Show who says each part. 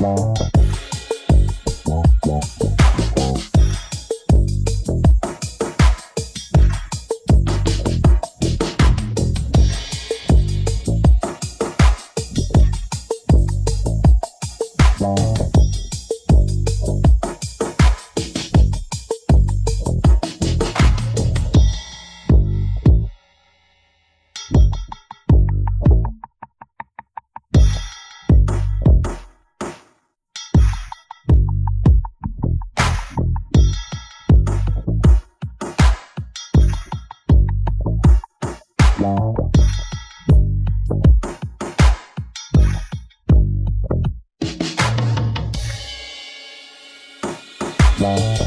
Speaker 1: Thank Bye.